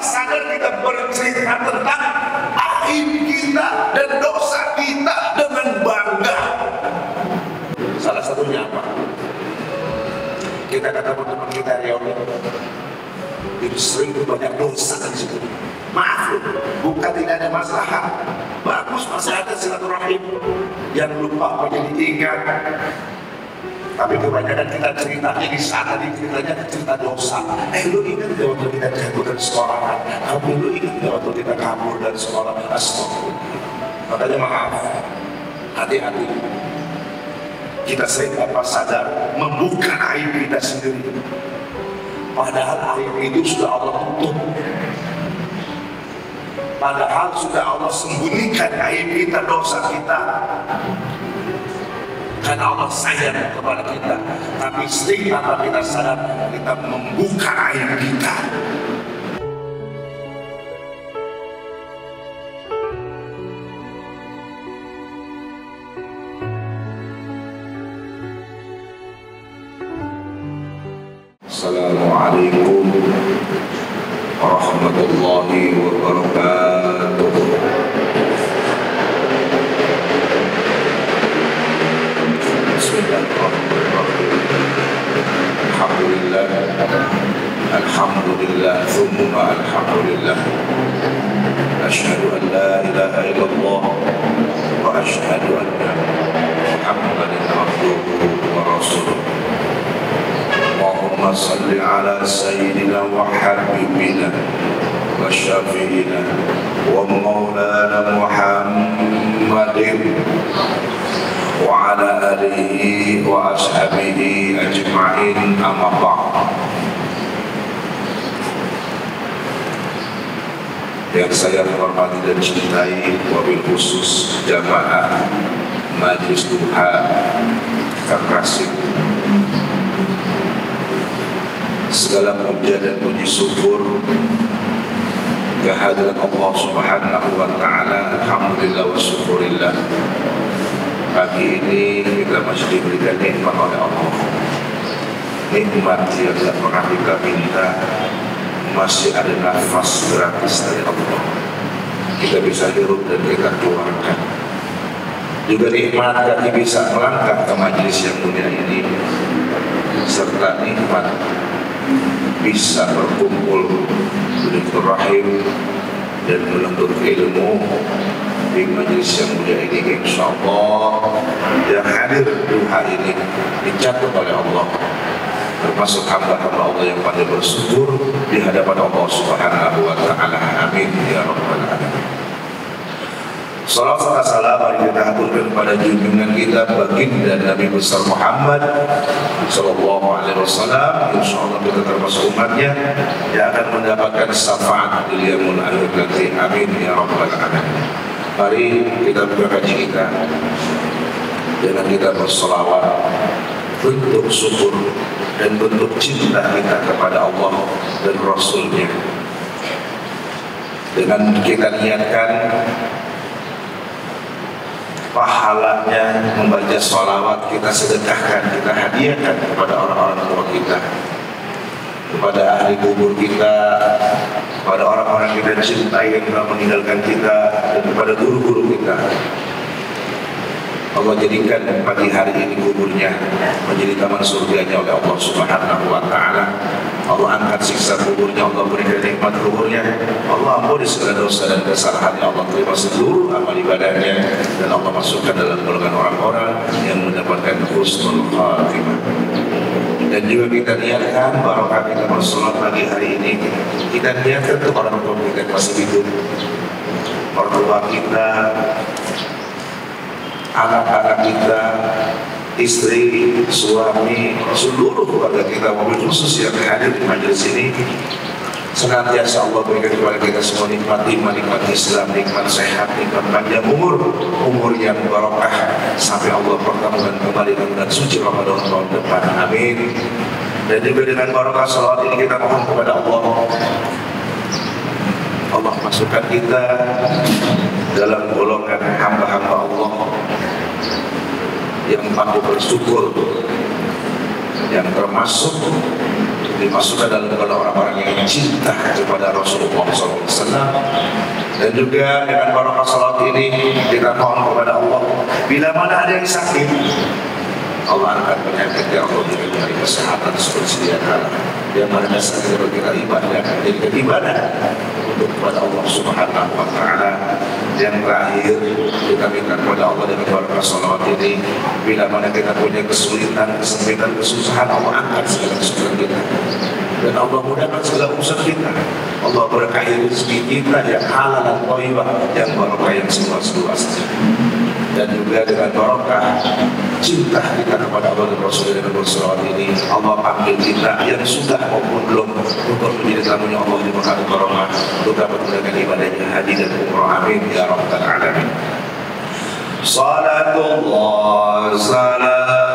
sadar kita bercerita tentang aib kita dan dosa kita dengan bangga. Salah satunya apa? Kita kata teman kita Rioni, itu sering banyak dosa di situ. Maaf bukan tidak ada masalah. Bagus masih ada silaturahim yang lupa menjadi ingat. Tapi kebanyakan kita ceritanya di sana, di ceritanya cerita dosa. Eh lu ingat gak waktu kita jatuh dari sekolah? Kamu lu ingat gak waktu kita kabur dari sekolah? Astagfirullah. Makanya maaf, hati-hati. Kita sering tanpa sadar membuka aib kita sendiri. Padahal aib itu sudah Allah tutup. Padahal sudah Allah sembunyikan aib kita, dosa kita. Karena Allah sayang kepada kita. Tapi tanpa kita sadar, kita membuka aib kita. لله ثم الحق لله. أشهد أن لا إله إلا الله وأشهد أن محمدا عبده ورسوله. اللهم صل على سيدنا وحبيبنا وشفينا ومولانا محمد وعلى آله وأصحابه أجمعين أما بعد. Yang saya hormati dan cintai wabil khusus jamaah Majlis Duha Kekasih segala puja dan puji syukur kehadiran Allah Subhanahu wa taala. Alhamdulillah wa syukurillah. Pagi ini kita masih diberikan nikmat oleh Allah. Nikmat yang tidak pernah kita minta masih ada nafas gratis dari Allah. Kita bisa hirup dan kita keluarkan. Juga nikmat kaki bisa melangkah ke majelis yang mulia ini serta nikmat bisa berkumpul rahim dan menuntut ilmu di majelis yang mulia ini insya Allah. Yang hadir di hari ini dicatat oleh Allah termasuk hamba-hamba Allah yang pandai bersyukur di hadapan Allah Subhanahu wa taala. Amin. Ya rabbal alamin. Salam serta salam mari kita haturkan kepada junjungan kita baginda Nabi besar Muhammad Sallallahu Alaihi Wasallam. Insya Allah kita termasuk umatnya yang akan mendapatkan syafaat di liamul akhir nanti. Amin. Ya Rabbal Alamin. Mari kita buka kaji kita. Dengan kita bersolawat bentuk syukur dan bentuk cinta kita kepada Allah dan Rasulnya. Dengan kita niatkan pahalanya membaca sholawat kita sedekahkan kita hadiahkan kepada orang-orang tua kita kepada ahli kubur kita kepada orang-orang kita cintai yang telah meninggalkan kita dan kepada guru-guru kita Allah jadikan pagi hari ini kuburnya menjadi taman surganya oleh Allah Subhanahu wa taala. Allah angkat siksa kuburnya, Allah berikan nikmat kuburnya. Allah ampuni segala dosa dan kesalahannya. Allah terima seluruh amal ibadahnya dan Allah masukkan dalam golongan orang-orang yang mendapatkan husnul khatimah. Dan juga kita niatkan barokah kita bersolat pagi hari ini kita niatkan untuk orang tua kita yang masih hidup orang tua kita anak-anak kita, istri, suami, seluruh keluarga kita, mobil khusus yang hadir di majelis ini, senantiasa Allah berikan kepada kita semua nikmat iman, nikmat Islam, nikmat sehat, nikmat panjang umur, umur yang barokah sampai Allah pertemukan kembali dengan suci Ramadan tahun depan. Amin. Dan juga dengan barokah salat ini kita mohon kepada Allah Allah masukkan kita dalam golongan hamba-hamba Allah yang mampu bersyukur yang termasuk dimasukkan dalam golongan orang-orang yang cinta kepada Rasulullah SAW. Dan juga dengan barokah salat ini kita mohon kepada Allah. Bila mana ada yang sakit Allah akan penyakitnya Allah diberi kesehatan seperti sedia kala yang mana sakit kita ibadah jadi ibadah untuk kepada Allah Subhanahu wa taala yang terakhir kita minta kepada Allah dengan barokah salawat ini bila mana kita punya kesulitan kesempitan kesusahan Allah angkat segala kesulitan kita. Dan Allah mudahkan segala urusan kita. Allah berkahi rezeki kita yang halal dan thayyibah yang barokah yang seluas-luasnya dan juga dengan barokah cinta kita kepada Allah dan Rasul dan bersolawat ini Allah panggil kita yang sudah maupun belum untuk menjadi tamunya Allah di Mekah barokah. Untuk dapat menjalankan ibadahnya haji dan umrah amin ya rabbal alamin. Salatullah salamullah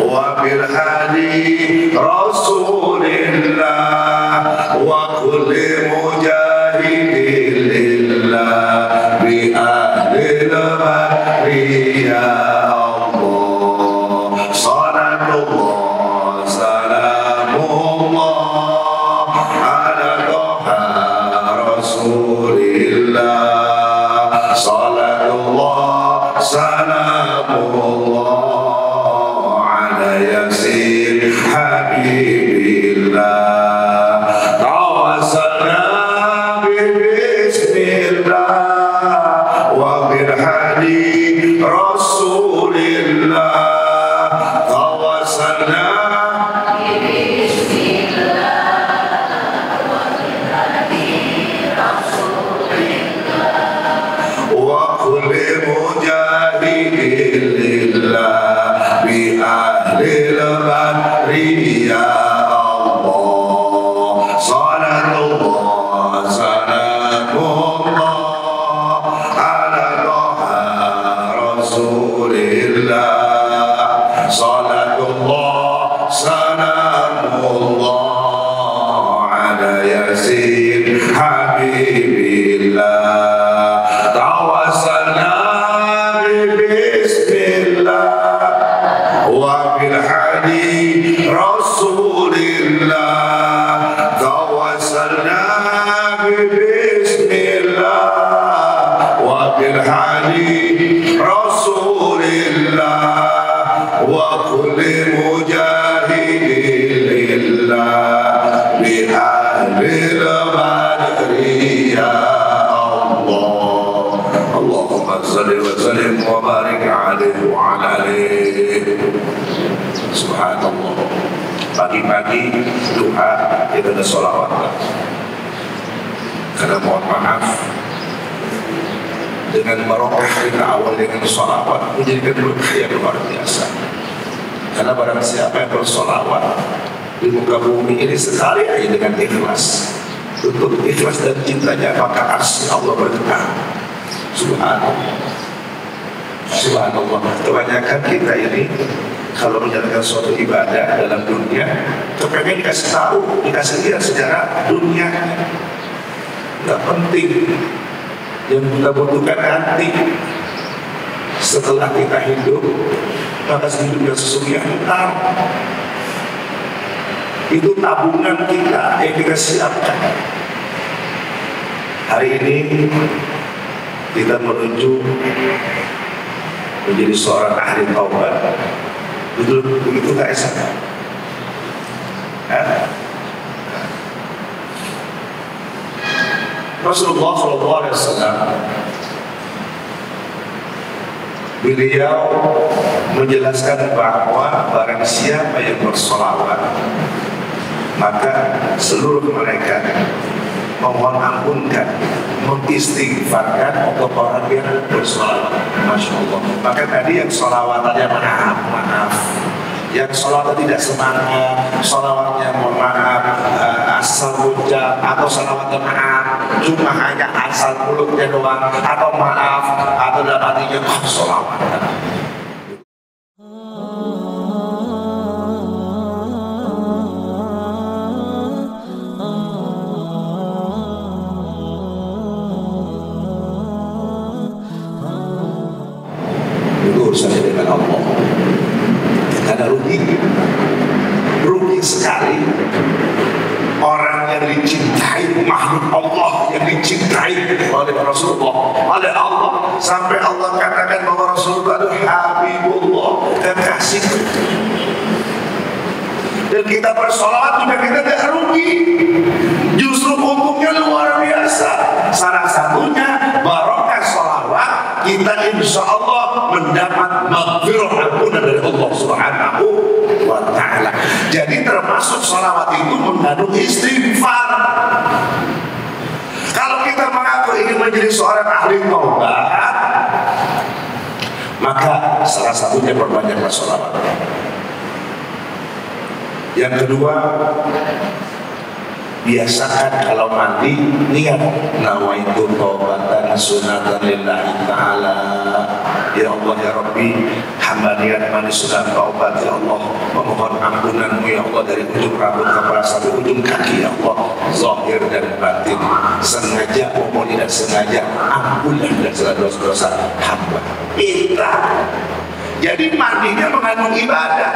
وبالحديث رسول الله. see Dengan barokah kita awal dengan sholawat. Menjadikan berkah yang luar biasa. Karena barang siapa yang bersolawat Di muka bumi ini sekali aja dengan ikhlas. Untuk ikhlas dan cintanya Maka arsy Allah berkah Subhanallah. Subhanallah. Kebanyakan kita ini kalau menjalankan suatu ibadah dalam dunia kepengen dikasih tahu dikasih lihat sejarah dunia. Nggak penting yang kita butuhkan nanti setelah kita hidup maka hidup yang sesungguhnya ntar itu tabungan kita yang kita siapkan. Hari ini kita menuju menjadi seorang ahli taubat. Betul begitu nggak Esa? Rasulullah Wasallam beliau menjelaskan bahwa barang siapa yang bersolawat maka seluruh mereka memohon ampunkan mengistighfarkan untuk orang yang bersolawat. Masya Allah. Maka tadi yang solawatannya maaf maaf. Yang sholat tidak semangat, sholawatnya mohon maaf asal ucap atau sholawatnya maaf, cuma hanya asal mulutnya doang atau maaf atau dalam hatinya oh, sholawat. Satunya perbanyak salawat. Yang kedua, biasakan kalau mandi niat nawaitu taubatan sunatan lillahi ta'ala. Ya Allah ya Rabbi hamba niat mandi sunat taubat ya Allah. Memohon ampunanmu ya Allah dari ujung rambut kepala sampai ujung kaki ya Allah. Zahir dan batin. Sengaja maupun tidak sengaja ampunlah dan segala dosa-dosa hamba. Kita jadi mandinya mengandung ibadah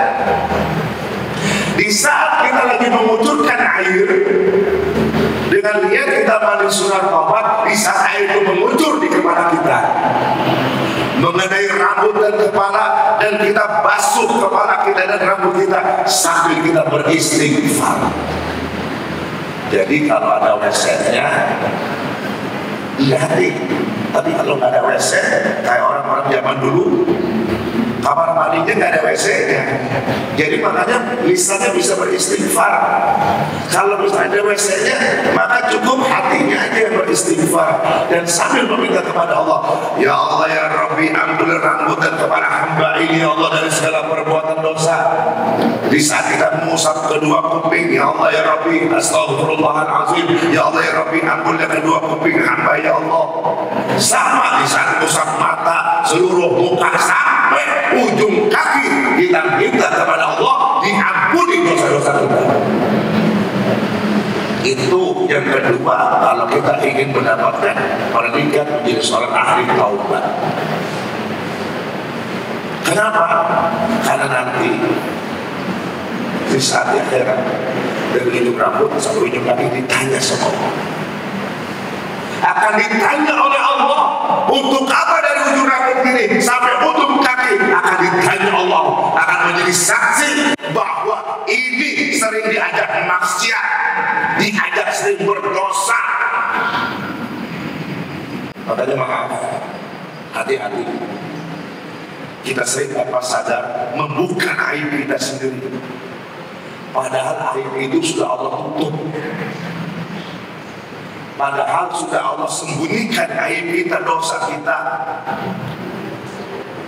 di saat kita lagi mengucurkan air dengan niat kita mandi sunat taubat, di saat air itu mengucur di kepala kita mengenai rambut dan kepala dan kita basuh kepala kita dan rambut kita sambil kita beristighfar. Jadi kalau ada WC-nya, hati. Tapi kalau nggak ada WC, kayak orang-orang zaman dulu, kamar mandinya nggak ada WC-nya. Jadi makanya lisannya bisa beristighfar. Kalau misalnya ada WC-nya, maka cukup hatinya aja yang beristighfar dan sambil meminta kepada Allah, Ya Allah ya Rabbi, ambil rambut dan kepala hamba ini ya Allah dari segala perbuatan dosa. Di saat kita mengusap kedua kuping, Ya Allah ya Rabbi, Astagfirullahaladzim, Ya Allah ya Rabbi, ambilnya kedua kuping hamba ya Allah. Sama di saat mengusap mata, seluruh muka sampai ujung kaki kita minta kepada Allah diampuni dosa-dosa kita. Itu yang kedua kalau kita ingin mendapatkan pendidikan menjadi seorang ahli taubat. Kenapa? Karena nanti di saat di akhirat dari ujung rambut sampai ujung kaki ditanya sama Allah. Akan ditanya oleh Allah untuk apa dari ujung rambut ini sampai ujung kaki? Akan ditanya Allah. Akan menjadi saksi bahwa ini sering diajak maksiat diajak sering berdosa. Makanya maaf hati-hati. Kita sering tanpa sadar membuka aib kita sendiri padahal aib itu sudah Allah tutup Padahal sudah Allah sembunyikan aib kita, dosa kita.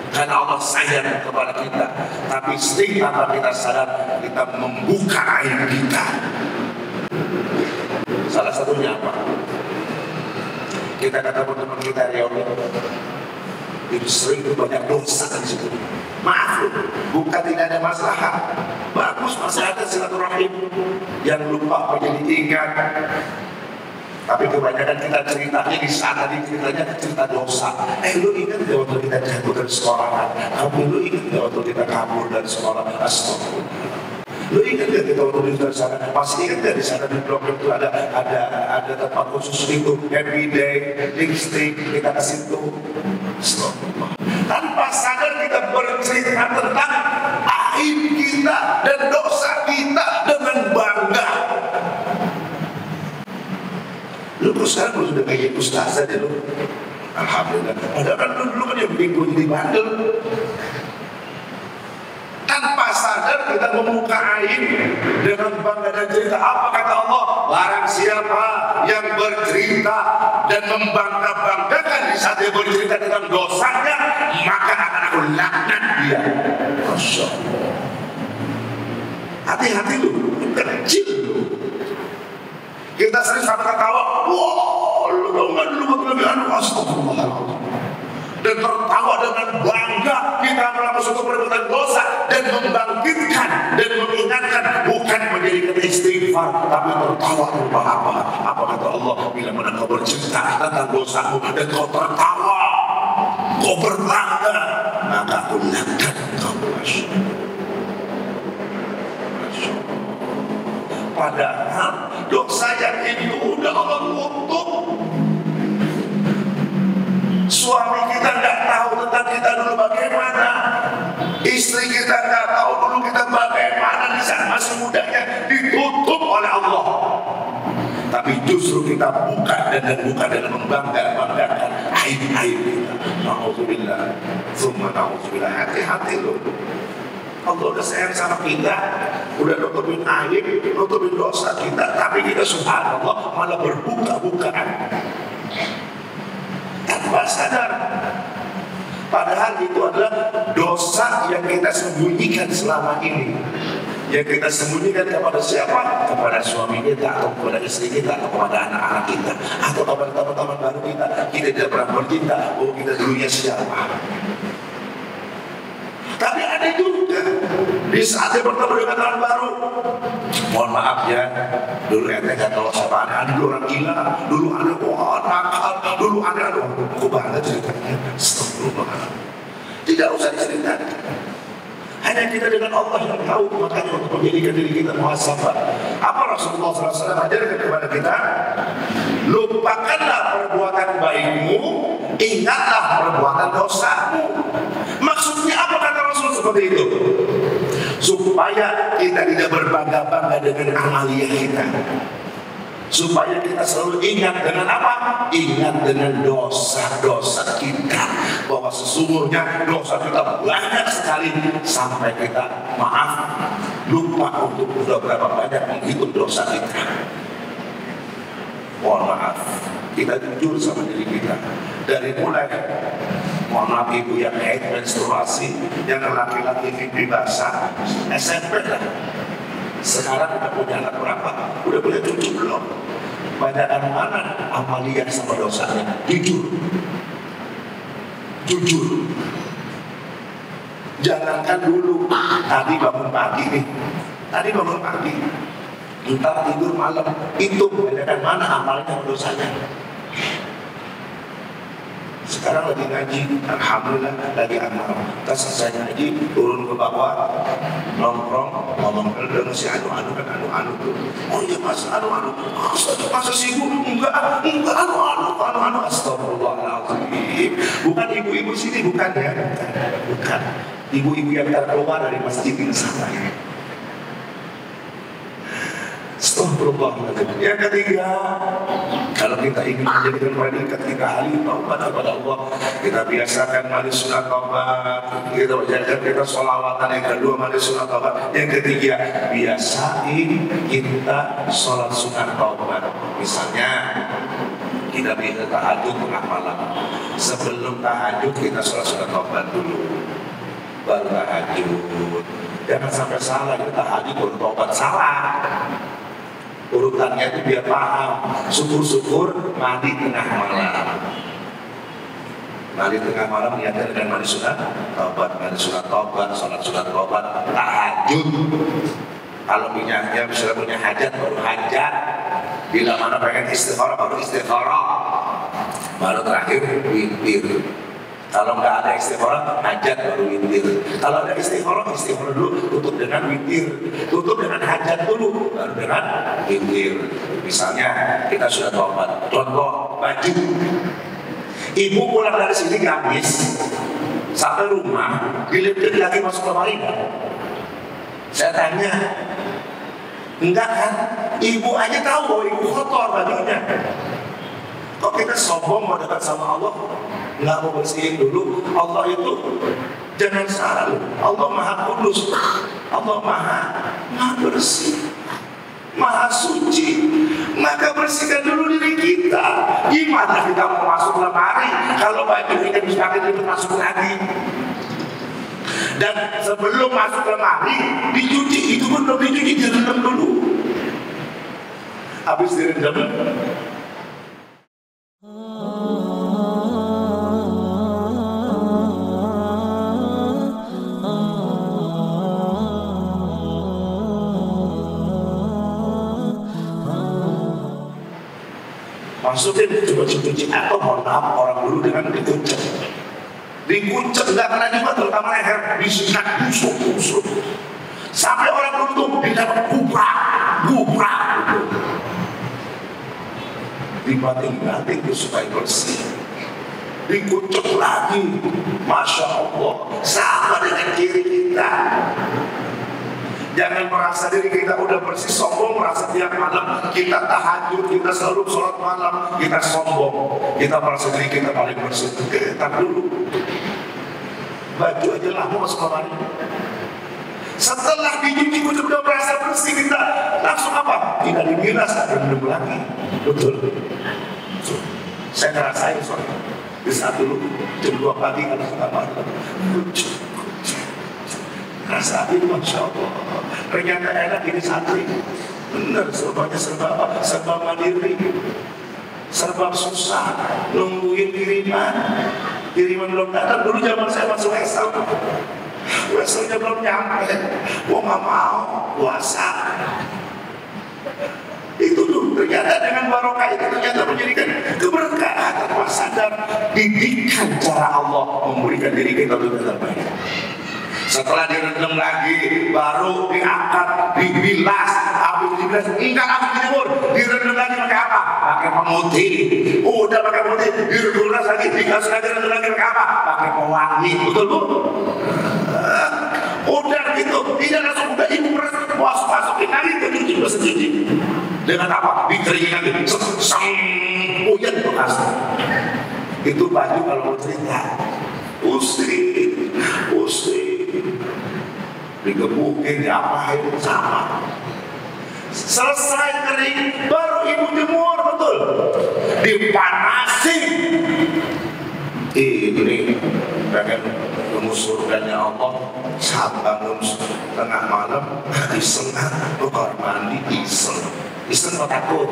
Karena Allah sayang kepada kita. Tapi sering tanpa kita sadar, kita membuka aib kita. Salah satunya apa? Kita kata teman kita Rioni, itu sering banyak dosa di situ. Maaf, bukan tidak ada masalah. Bagus masih ada silaturahim yang lupa menjadi ingat tapi kebanyakan kita ceritanya di sana di ceritanya cerita dosa. Eh lu ingat gak waktu kita jatuh dari sekolah? Kamu lu ingat gak waktu kita kabur dari sekolah? Astagfirullah. Lu ingat gak kita waktu di sana? Masih ingat gak di sana di blok itu ada ada ada tempat khusus itu happy day, lipstick kita ke situ. Tanpa sadar kita bercerita tentang aib kita dan dosa kita dengan bangga. Lu terus sekarang lu sudah kayak ustaz saja lu. Alhamdulillah. Padahal kan lu dulu kan yang bikin gue jadi bandel. Tanpa sadar kita membuka aib dengan bangga dan cerita apa kata Allah? Barang siapa yang bercerita dan membangga-banggakan di saat dia bercerita tentang dosanya maka akan aku laknat dia. Masya Hati-hati lu, kecil lu. Kita sering sampai ketawa, wah, lu tau gak dulu waktu lebih anu, astagfirullahaladzim. Dan tertawa dengan bangga kita melakukan suatu perbuatan dosa dan membangkitkan dan mengingatkan bukan menjadikan istighfar tapi tertawa tanpa apa apa kata Allah? Bila mana kau bercerita tentang dosamu dan kau tertawa kau berbangga maka aku ingatkan kau. Padahal dosa yang itu udah Allah tutup. Suami kita nggak tahu tentang kita dulu bagaimana. Istri kita nggak tahu dulu kita bagaimana di saat masih mudanya ditutup oleh Allah. Tapi justru kita buka dan, dan buka dengan membanggakan aib-aib kita. Alhamdulillah. Summa na'udzubillah. Hati-hati loh. Allah udah sayang sama kita, udah nutupin aib, nutupin dosa kita, tapi kita subhanallah malah berbuka-bukaan tanpa sadar. Padahal itu adalah dosa yang kita sembunyikan selama ini. Yang kita sembunyikan kepada siapa? Kepada suami kita, atau kepada istri kita, atau kepada anak-anak kita, atau kepada teman-teman baru kita. Kita tidak pernah bercinta, oh kita dulunya siapa. Tapi ada juga di saat dia bertemu dengan orang baru. Mohon maaf ya, dulu ente gak tahu siapa ada, dulu orang gila, dulu ada wah nakal, dulu ada aduh, aku bangga ceritanya. Astagfirullah. Tidak usah diceritakan. Hanya kita dengan Allah yang tahu makanya untuk menjadikan diri kita muhasabah. Apa Rasulullah SAW ajarkan kepada kita? Lupakanlah perbuatan baikmu, ingatlah perbuatan dosamu. Maksudnya apa Rasul seperti itu? Supaya kita tidak berbangga-bangga dengan amalia kita. Supaya kita selalu ingat dengan apa? Ingat dengan dosa-dosa kita. Bahwa sesungguhnya dosa kita banyak sekali sampai kita maaf lupa untuk sudah berapa banyak menghitung dosa kita. Mohon maaf, kita jujur sama diri kita. Dari mulai mohon maaf ibu yang haid menstruasi, yang laki-laki pipi basah, SMP lah. Sekarang udah punya anak berapa? Udah punya cucu belum? Badan mana amalia sama dosanya? Jujur. Jujur. Jangankan dulu tadi bangun pagi nih. Tadi bangun pagi. Ntar tidur malam. Itu bedakan mana amalnya dosanya. Sekarang lagi ngaji, Alhamdulillah lagi amal. Kita selesai ngaji, turun ke bawah, nongkrong, ngomong dengan si anu-anu kan anu-anu tuh. Oh iya mas, anu-anu. Masa sibuk? Enggak, enggak anu-anu, anu-anu. Astagfirullahaladzim. Bukan ibu-ibu sini, bukan ya. Bukan. Ibu-ibu yang keluar dari masjid ini sana ya. Yang ketiga, kalau kita ingin menjadikan predikat kita hari taubat kepada Allah, kita biasakan mari sunat taubat, kita bacakan kita sholawatan yang kedua mari sunat taubat, yang ketiga biasain kita sholat sunat taubat. Misalnya kita bisa tahajud tengah malam. Sebelum tahajud kita sholat sunat taubat dulu, baru tahajud. Jangan sampai salah kita tahajud baru taubat salah urutannya itu biar paham. Syukur-syukur mandi tengah malam. Mandi tengah malam niatnya dengan mandi sunat tobat mandi sunat tobat sholat sunat tobat tahajud. Kalau minyaknya misalnya punya hajat baru hajat. Bila mana pengen istikharah baru istikharah baru terakhir witir. Kalau nggak ada istikharah, hajat baru witir. Kalau ada istikharah, istikharah dulu, tutup dengan witir. Tutup dengan hajat dulu, dengan witir. Misalnya, kita sudah tobat. Contoh, baju. Ibu pulang dari sini gamis, sampai rumah, dilipat lagi masuk lemari Saya tanya, enggak kan? Ibu aja tahu bahwa ibu kotor bajunya. Kok kita sombong mau dekat sama Allah? Nggak mau bersihin dulu. Allah itu jangan salah. Allah maha kudus. Allah maha, maha bersih. Maha suci. Maka bersihkan dulu diri kita. Gimana kita mau masuk lemari kalau baju kita bisa pakai masuk lagi? Dan sebelum masuk lemari dicuci itu pun belum dicuci direndam dulu. Habis direndam masukin coba cuci atau mohon maaf orang dulu dengan dikucek. Dikucek nggak kena juga terutama leher. Disikat busuk busuk. Sampai orang dulu tuh didapat gubrak gubrak. Dibating-bating supaya bersih. Dikucek lagi. Masya Allah. Sama dengan kiri kita Jangan merasa diri kita udah bersih sombong, merasa tiap malam kita tahajud, kita selalu sholat malam, kita sombong, kita merasa diri kita paling bersih. Kita dulu, baju aja lah mau masuk kamar. Setelah dicuci udah merasa bersih kita langsung apa? Tidak dibilas, rendam lagi. Betul. Saya ngerasain soalnya. Di saat dulu jam 2 pagi kalau kamar. Rasa Masya Allah. Ternyata enak ini santri. Benar serbanya serba? Serba mandiri. Serba susah Nungguin kiriman. Kiriman belum datang. Dulu zaman saya masuk Wesel. Weselnya belum nyampe. Gua gak mau. Puasa. Itu tuh ternyata dengan barokah itu ternyata menjadikan keberkahan tanpa sadar didikan cara Allah memberikan diri kita lebih terbaik setelah direndam lagi, baru diangkat, dibilas, habis dibilas, enggak habis dijemur, direndam lagi pakai apa? Pakai pemutih. Udah pakai pemutih, dibilas lagi, dikasih lagi rendam lagi pakai apa? Pakai pewangi, betul bu? Uh, udah gitu, tidak langsung udah beras, puas masukin lagi ke cuci mesin cuci. Dengan apa? Dikeringin lagi, sang uyan bekas. Itu baju kalau mau cerita, pusing, pusing digebukin diapain sama. Selesai kering baru ibu jemur betul. Dipanasin. Ini pengen temu surganya Allah. Saat bangun tengah malam iseng keluar mandi iseng. Iseng apa takut?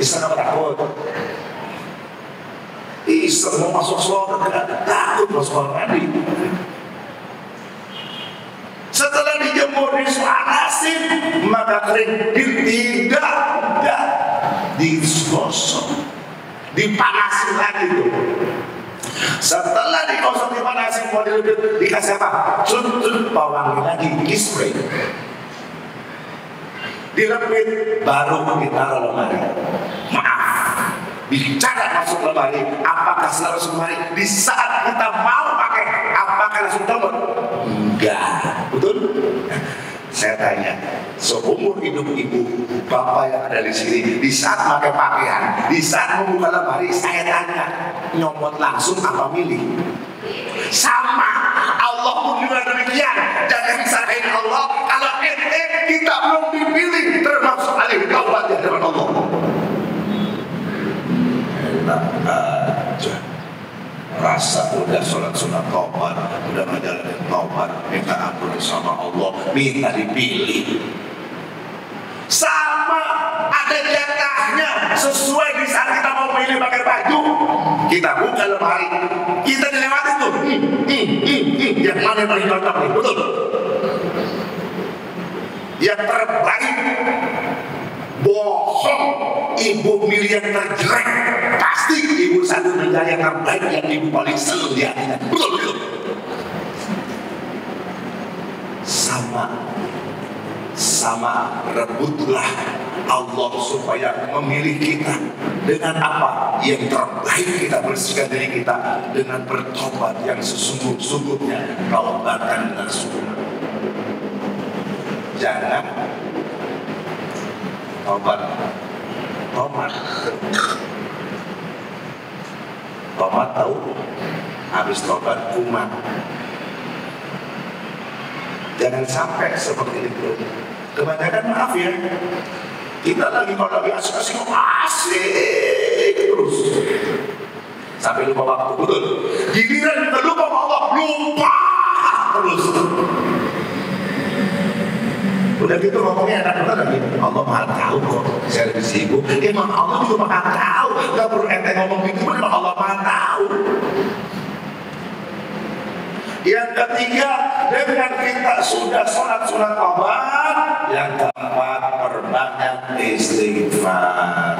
Iseng apa takut? Iseng mau masuk surga takut masuk kamar mandi setelah dijemur dipanasin maka kering tidak tidak digosok. Dipanasin lagi tuh setelah digosok dipanasin mau dilebih dikasih apa? Cut-cut pewangi lagi spray dilebit baru ditaruh lemari. Maaf bicara masuk lemari apakah selalu lemari? Di saat kita mau pakai apakah langsung tombol enggak. Betul? Saya tanya seumur hidup ibu bapak yang ada di sini di saat pakai pakaian di saat membuka lemari saya tanya nyomot langsung apa milih sama. Allah pun juga demikian. Jangan salahin Allah kalau ente kita belum dipilih termasuk alih taubat di hadapan Allah enak aja rasa udah sholat sunat taubat udah ngejalanin taubat minta ampun sama Allah minta dipilih. Sama ada jatahnya sesuai di saat kita mau pilih pakai baju. Kita buka lemari. Kita dilewati tuh. Hmm, hmm, hmm, hmm. yang mana yang paling cocok betul. Yang terbaik bohong ibu milih terjelek. Pasti ibu satu mencari yang terbaik yang ibu paling senang di hatinya. Betul betul. Sama sama rebutlah Allah supaya memilih kita dengan apa yang terbaik kita bersihkan diri kita dengan bertobat yang sesungguh-sungguhnya taubatan nasuh jangan tobat tomat. Tomat tahu? Habis tobat kumat. Jangan sampai seperti itu. Kebanyakan maaf ya. Kita lagi kalau lagi asik-asik asik terus. Sampai lupa waktu. Betul giliran kita lupa Allah lupa terus. Udah gitu ngomongnya enak banget lagi. Allah maha tahu kok. Saya sibuk. Emang Allah juga maha tahu. Gak perlu ente ngomong gitu. Emang Allah maha tahu. Yang ketiga, dengan kita sudah sholat sunat obat. Yang keempat, perbanyak istighfar.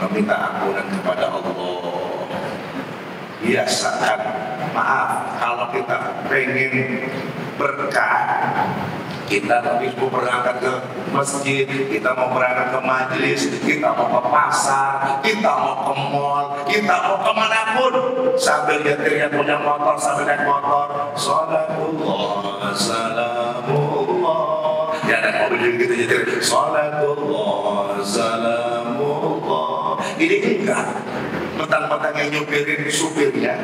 Meminta ampunan kepada Allah. Biasakan, maaf, kalau kita pengen berkah, kita habis mau berangkat ke masjid, kita mau berangkat ke majelis, kita mau ke pasar, kita mau ke mall, kita mau ke mana pun sambil nyetirnya punya motor sambil naik motor, salatullah, salamullah. Ya naik mobil juga gitu nyetir, salatullah, salamullah. Ini enggak, petang-petang yang nyupirin supirnya,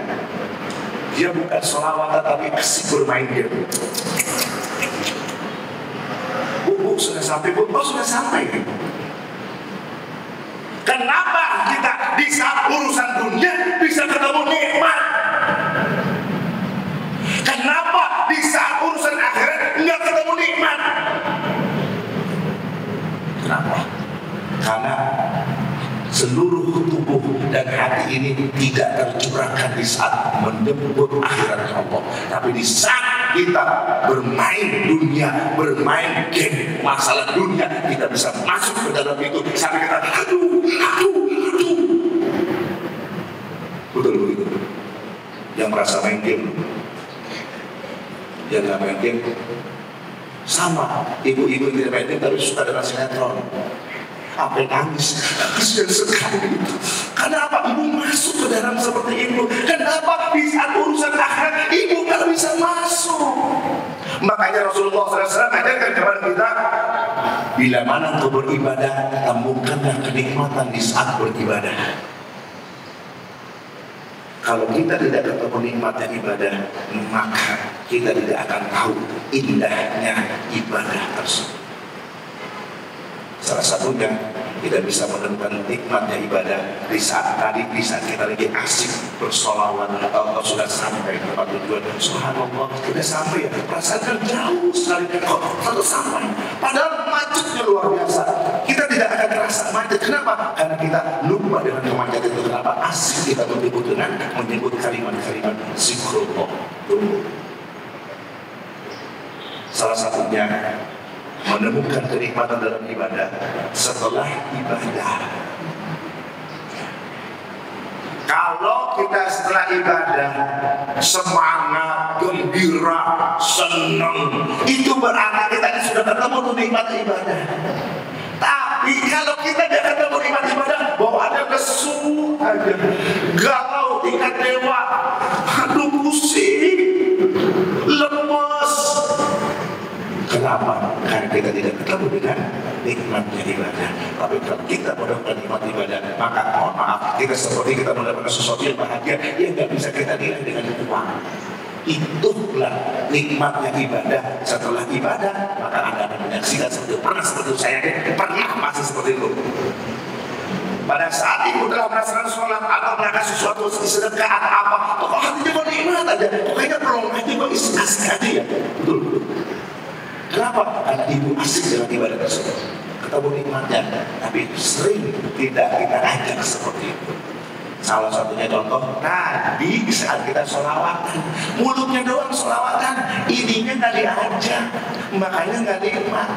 dia bukan sholawat tapi asik bermain game bu, sudah sampai bu, sudah sampai. Kenapa kita di saat urusan dunia bisa ketemu nikmat? Kenapa di saat urusan akhirat nggak ketemu nikmat? Kenapa? Karena seluruh dan hati ini tidak tercurahkan di saat menjemput akhirat Allah. Tapi di saat kita bermain dunia, bermain game, masalah dunia, kita bisa masuk ke dalam itu sampai kita aduh, aduh, aduh. Betul begitu. Yang merasa main game, yang nggak main game, sama ibu-ibu tidak main game tapi suka dengan sinetron sampai nangis. Kasihan sekali. Karena apa? Ibu masuk ke dalam seperti itu. Kenapa di saat urusan akhirat ibu nggak bisa masuk. Makanya Rasulullah SAW ajarkan kepada kita bila mana kau beribadah temukanlah kenikmatan di saat beribadah. Kalau kita tidak ketemu nikmatnya ibadah, maka kita tidak akan tahu indahnya ibadah tersebut. Salah satunya kita bisa menemukan nikmatnya ibadah di saat tadi di saat kita lagi asik bersolawat atau sudah sampai ke tempat tujuan. Subhanallah sudah sampai ya. Perasaan kan jauh sekali. Kok satu sampai? Padahal macetnya luar biasa. Kita tidak akan terasa macet. Kenapa? Karena kita lupa dengan kemacetan itu. Kenapa asik kita menyebut dengan menyebut kalimat-kalimat zikrullah. Salah satunya menemukan kenikmatan dalam ibadah setelah ibadah. Kalau kita setelah ibadah semangat, gembira, senang, itu berarti kita sudah ketemu nikmat ibadah. Tapi kalau kita tidak ketemu nikmat ibadah, bahwa ada kesu aja, galau tingkat dewa, aduh pusing, Kenapa? Karena kita tidak ketemu dengan nikmatnya ibadah. Tapi kalau kita mendapatkan nikmat ibadah, maka mohon maaf, kita seperti kita mendapatkan sesuatu yang bahagia yang nggak bisa kita nilai dengan uang. Itulah nikmatnya ibadah. Setelah ibadah, maka anda akan menyaksikan seperti pernah seperti saya pernah masih seperti itu. Pada saat ibu telah melaksanakan sholat atau melakukan sesuatu sedekah atau apa, kok hatinya mau nikmat aja, pokoknya belum aja kok asik aja ya, betul. Kenapa? Karena ibu asik dengan ibadah tersebut. Ketemu nikmatnya, tapi sering tidak kita ajak seperti itu. Salah satunya contoh tadi saat kita sholawatan, mulutnya doang sholawatan, ininya nggak diajak, makanya nggak nikmat.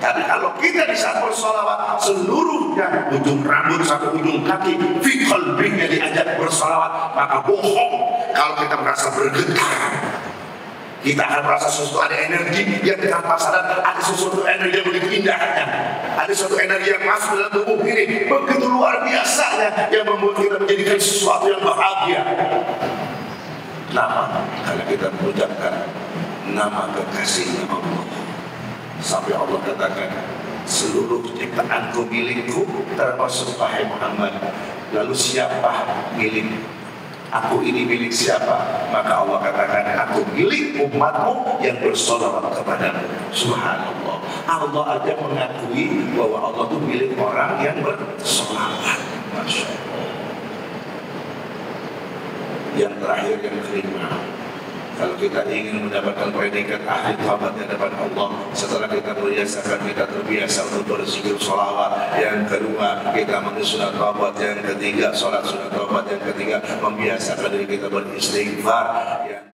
Tapi kalau kita di saat bersolawat seluruhnya ujung rambut sampai ujung kaki fikal bingnya diajak bersolawat maka bohong kalau kita merasa bergetar kita akan merasa sesuatu ada energi yang tanpa sadar ada sesuatu energi yang begitu indahnya. Ada sesuatu energi yang masuk dalam tubuh ini begitu luar biasanya yang membuat kita menjadikan sesuatu yang bahagia. Nama Karena kita mengucapkan nama kekasihnya Allah. Sampai Allah katakan seluruh ciptaanku milikku termasuk Wahai Muhammad. Lalu siapa milik Aku ini milik siapa? Maka Allah katakan, aku milik umatmu yang bersolawat kepadamu. Subhanallah. Allah aja mengakui bahwa Allah itu milik orang yang bersolawat. Masya Allah. yang terakhir yang kelima kalau kita ingin mendapatkan predikat ahli taubat di hadapan Allah setelah kita berbiasakan kita terbiasa untuk berzikir sholawat. Yang kedua kita mengenai taubat. Yang ketiga sholat sunat taubat. Yang ketiga membiasakan diri kita beristighfar. Yang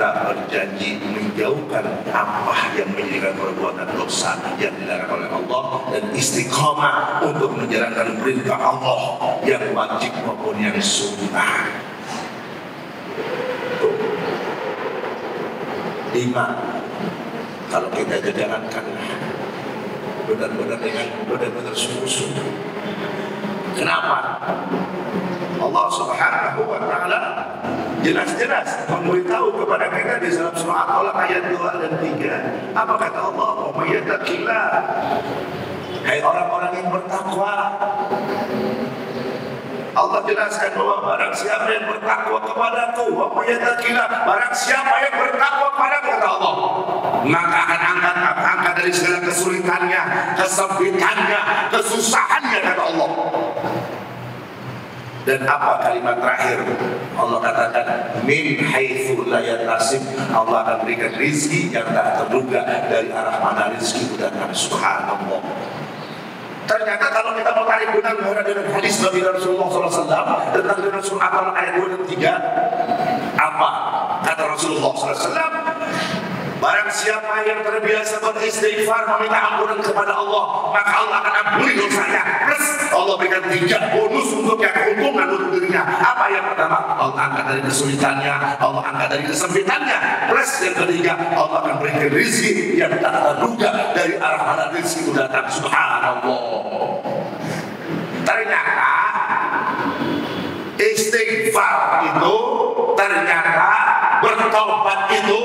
kita berjanji menjauhkan apa yang menjadikan perbuatan dosa yang dilarang oleh Allah dan istiqomah untuk menjalankan perintah Allah yang wajib maupun yang sunnah. Lima, kalau kita jalankan benar-benar dengan benar-benar sungguh-sungguh. Kenapa? Allah Subhanahu wa taala jelas-jelas memberitahu kepada kita di dalam surah Al-Alaq ayat 2 dan 3. Apa kata Allah? "Wa may Hai orang-orang yang bertakwa, Allah jelaskan bahwa barang siapa yang bertakwa kepadaku, wa yattaqillah, barang siapa yang bertakwa kepada kata Allah, maka akan angkat angkat dari segala kesulitannya, kesempitannya, kesusahannya kata Allah. Dan apa kalimat terakhir? Allah katakan min haitsu la yatasib Allah akan berikan rizki yang tak terduga dari arah mana rizki itu datang. Subhanallah. Ternyata kalau kita mau tarik benar benar dengan hadis Nabi Rasulullah SAW tentang dengan surah Al ayat 2 dan 3 apa? Kata Rasulullah SAW Barang siapa yang terbiasa beristighfar meminta ampunan kepada Allah, maka Allah akan ampuni dosanya. Plus Allah berikan tiga bonus untuk yang keuntungan untuk dirinya. Apa yang pertama? Allah angkat dari kesulitannya, Allah angkat dari kesempitannya. Plus yang ketiga, Allah akan berikan rezeki yang tak terduga dari arah mana rezeki itu datang. Subhanallah. Ternyata istighfar itu ternyata bertobat itu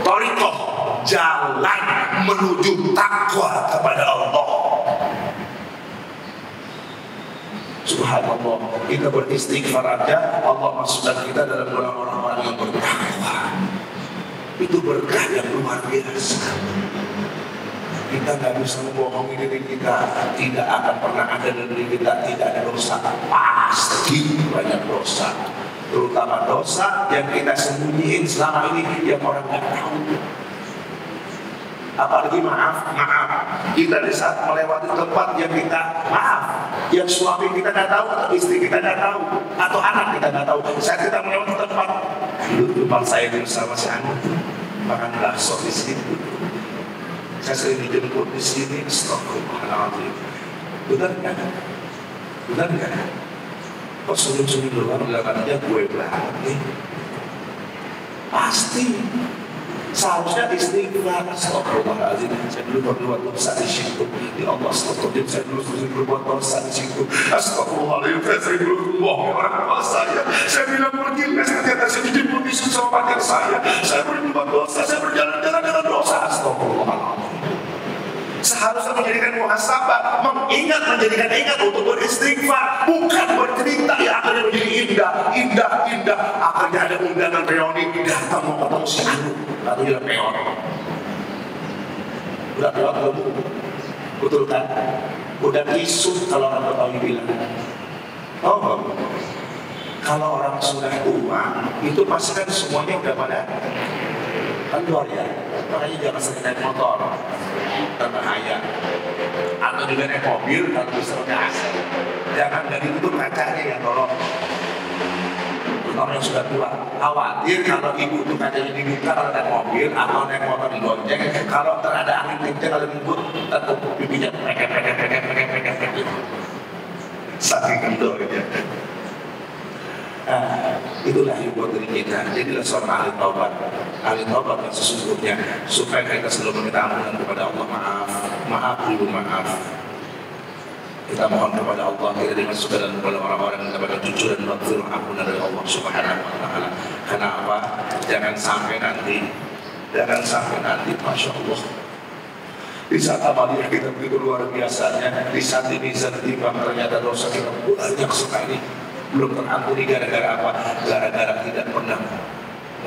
torikoh jalan menuju takwa kepada Allah. Subhanallah. Kita beristighfar aja Allah masukkan kita dalam orang-orang yang bertakwa. Itu berkah yang luar biasa. Kita nggak bisa membohongi diri kita. Tidak akan pernah ada diri kita. Tidak ada dosa. Pasti banyak dosa. Terutama dosa yang kita sembunyiin selama ini yang orang nggak tahu apalagi maaf maaf. Kita di saat melewati tempat yang kita maaf yang suami kita nggak tahu atau istri kita nggak tahu atau anak kita nggak tahu. Saat kita melewati tempat tempat saya bersama si anu makan bakso di situ saya sering dijemput di sini astagfirullahaladzim. Benar nggak? Benar nggak? Kok senyum-senyum doang? Belakangnya gue banget nih. Pasti seharusnya istighfar astagfirullahaladzim saya dulu berbuat dosa di situ ya Allah astagfirullahaladzim saya dulu sering berbuat dosa di situ astagfirullahaladzim saya sering berbohong orang tua saya saya bilang pergi les ternyata saya dijemput di sama pacar saya. Saya berbuat dosa saya berjalan-jalan dengan dosa. Astagfirullahaladzim seharusnya menjadikan muhasabah, mengingat menjadikan ingat untuk beristighfar, bukan bercerita yang akhirnya menjadi indah, indah, indah. Akhirnya ada undangan reuni, datang mau ketemu si Anu, atau dia peon. Udah peon belum? Betul kan? Udah kisut kalau orang Betawi bilang. Oh, kalau orang sudah tua, itu pasti kan semuanya udah pada kendor ya makanya jangan sering naik motor. Berbahaya atau juga naik mobil bisa gas jangan dari ditutup kacanya ya tolong. Terutama yang sudah tua. Khawatir kalau ibu itu kacanya dibuka kalau mobil atau naik motor digonceng kalau terada angin kencang kalau ribut tetap pipinya. Peket peket peket peket peket peket saking kendornya Nah, itulah yang buat diri kita. Jadilah seorang ahli taubat. Ahli taubat yang sesungguhnya supaya kita selalu meminta ampunan kepada Allah. Maaf, maaf dulu maaf. Kita mohon kepada Allah kita dimasukkan dalam kepada orang-orang yang dapat jujur dan maghfirah ampunan dari Allah Subhanahu wa taala. Karena apa? Jangan sampai nanti jangan sampai nanti Masya Allah di saat amaliyah kita begitu luar biasanya di saat ini timbang ternyata dosa kita banyak sekali belum terampuni gara-gara apa? Gara-gara tidak pernah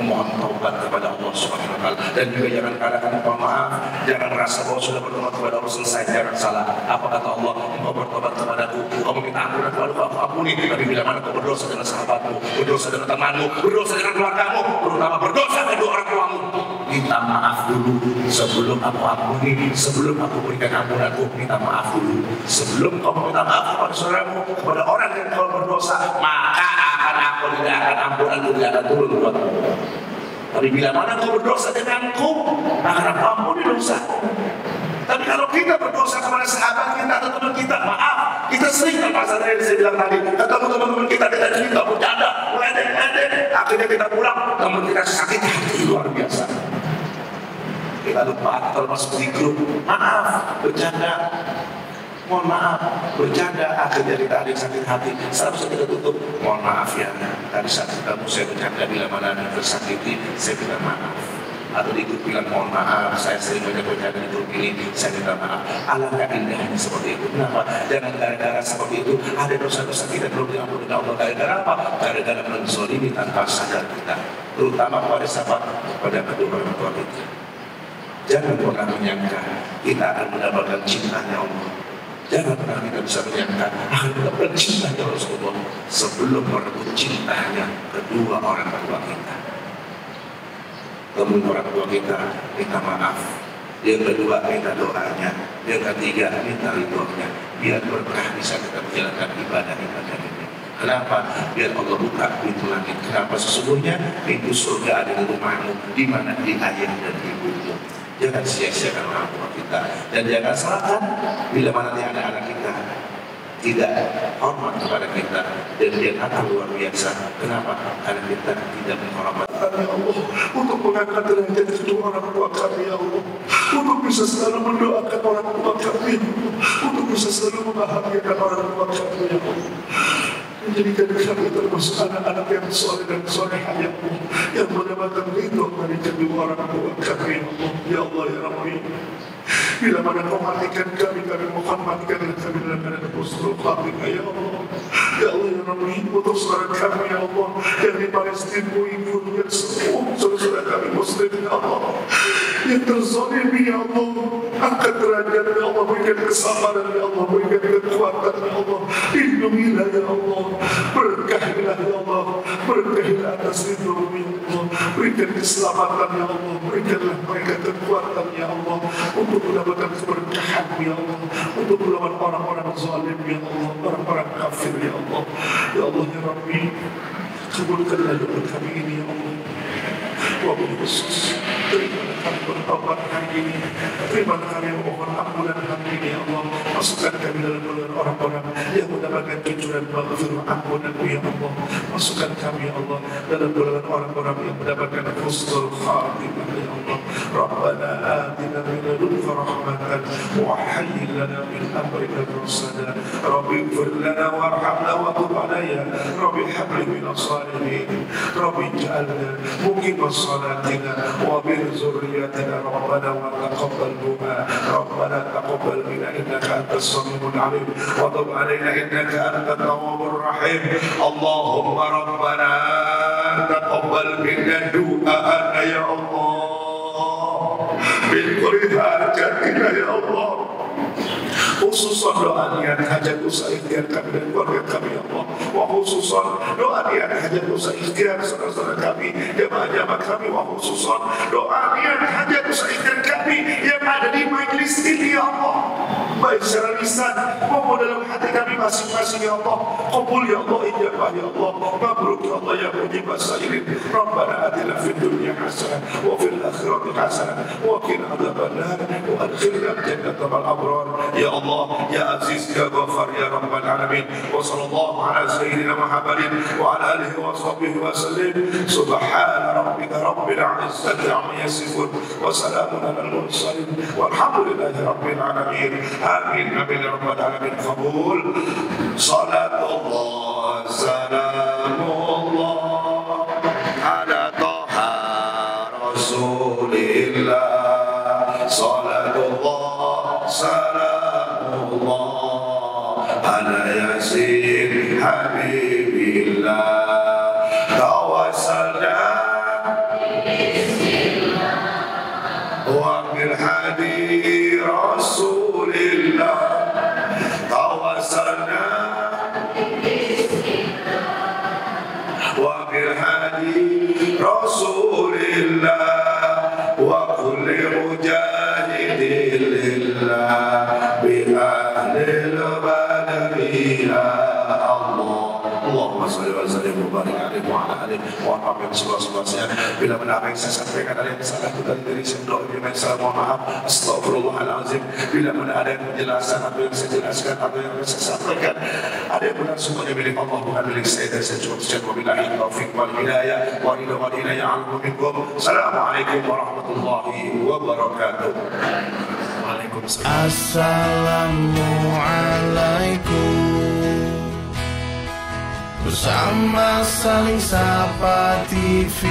memohon taubat kepada Allah Subhanahu wa taala. Dan juga jangan kadang-kadang maaf jangan rasa bahwa sudah bertobat kepada Allah selesai jangan salah. Apa kata Allah? Engkau bertobat kepadaku engkau meminta ampunan kepada aku ampuni tapi bila mana kau berdosa dengan sahabatmu berdosa dengan temanmu berdosa dengan keluargamu terutama berdosa kedua orang tuamu. Minta maaf dulu sebelum aku ampuni sebelum aku berikan ampunanku. Minta maaf dulu sebelum kau minta maaf kepada saudaramu kepada orang yang kau berdosa maka akan aku tidak akan ampunanku tidak akan turun buatmu. Tapi bila mana kau berdosa denganku, akan aku ampuni dosa. Tapi kalau kita berdosa kepada sahabat kita atau teman kita, maaf, kita sering tanpa sadar yang saya bilang tadi, ketemu teman-teman kita kita cerita bercanda, ledek-ledek, akhirnya kita pulang, teman kita sakit hati luar biasa. Kita lupa termasuk di grup, maaf, bercanda, mohon maaf bercanda. Akhirnya kita ada sakit hati. Seharusnya kita tutup. Mohon maaf ya. Tadi saat ketemu saya bercanda bila mana ada tersakiti saya minta maaf atau di grup bilang mohon maaf saya sering banyak bercanda di grup ini saya minta maaf. Alangkah indahnya seperti itu. Kenapa? Jangan gara-gara seperti itu ada dosa-dosa kita belum diampuni. Oleh Allah gara-gara apa? Gara-gara menzolimi tanpa sadar kita terutama pada sahabat pada kedua orang tua kita. Jangan pernah menyangka kita akan mendapatkan cintanya Allah. Jangan pernah kita bisa menyangka akan kita bercintanya Rasulullah sebelum merebut cintanya kedua orang tua kita. Temui orang tua kita, minta maaf. Yang kedua, minta doanya. Yang ketiga, minta ridhonya. Biar berkah bisa kita menjalankan ibadah-ibadah ini. Kenapa? Biar Allah buka pintu langit. Kenapa sesungguhnya pintu surga ada di rumahmu, di mana di ayah dan ibumu. Jangan sia-siakan orang tua kita dan jangan salahkan bila mana anak-anak kita tidak hormat kepada kita dan dia kata luar biasa. Kenapa? Karena kita tidak menghormati ya Allah untuk mengangkat derajat kedua orang tua kami ya untuk bisa selalu mendoakan orang tua kami untuk bisa selalu membahagiakan orang tua kami ya menjadikan kami termasuk anak-anak yang soleh dan solehah ya Allah yang mendapatkan ridho dari kedua orang tua kami ya Allah ya ya Rabbi bila mana kau matikan kami kami mohon matikan kami dalam keadaan husnul khatimah ya Allah ya Allah ya Rabbi untuk saudara kami ya Allah yang di Palestina ibu yang semua saudara kami muslim ya Allah yang terzalimi ya Allah angkat derajat ya Allah berikan kesabaran ya Allah berikan kekuatan ya Allah lindungilah ya Allah berkahilah ya Allah berkahilah atas lindungi ya Allah berikan keselamatan ya Allah berikanlah mereka kekuatan ya Allah untuk mendapatkan keberkahan ya Allah untuk melawan orang-orang zalim ya Allah orang-orang kafir ya Allah ya Allah ya Rabbi kabulkanlah doa kami ini ya Allah wabil khusus terimalah kami bertobat hari ini terimalah kami memohon ampunan hari ini ya Allah masukkan kami dalam golongan orang-orang yang mendapatkan cucuran maghfirah ampunanmu ya Allah masukkan kami ya Allah dalam golongan orang-orang yang mendapatkan husnul khatimah ya Allah Rabbana atina min ladunka rahmatan wa hayyi lana min amrina rashada Rabbi ighfir lana warhamna wa tub alayna Rabbi habli min as-salihin Rabbi ij'alna muqim صلاتنا ومن ذريتنا ربنا وتقبل دعاء ربنا تقبل منا إنك أنت السميع العليم. وتب علينا إنك أنت التواب الرحيم. اللهم ربنا تقبل منا دعاءنا يا الله. من كل حاجتنا يا الله. khususan doa niat hajat usaha ikhtiar kami khususon doa dia hanya dosa ikhtiar saudara-saudara kami. Jamaah-jamaah kami wa khususon doa dia hanya dosa ikhtiar kami yang ada di majlis ini ya Allah. Baik secara lisan maupun dalam hati kami masing-masing ya Allah. Kabul ya Allah ijabah ya, ya Allah. Mabruk ya Allah ya mujib as-sa'irin Rabbana atina fid dunya hasanah wa fil akhirati hasanah wa qina adhaban nar wa adkhilna jannata mal abrar. Ya Allah ya aziz ya ghafar ya rabbal alamin. Wa sallallahu ala sayyidina محمد وعلى آله وصحبه وسلم. سبحان ربك رب العزة عما يصفون وسلام على المرسلين. والحمد لله رب العالمين. آمين. آمين. رب العالمين. قبول. صلاه الله سلام. habibillah tadi mohon maaf yang seluas-luasnya. Bila benar yang saya sampaikan ada yang salah itu tadi dari sendok di saya mohon maaf. Astagfirullahalazim bila mana ada yang penjelasan atau yang saya jelaskan atau yang saya sampaikan ada yang benar semuanya milik Allah bukan milik saya. Dan saya cukup sekian. Wabillahi taufiq wal hidayah. Wa ila wa ila ya'lamu assalamualaikum warahmatullahi wabarakatuh. Assalamualaikum. Bersama saling sapa TV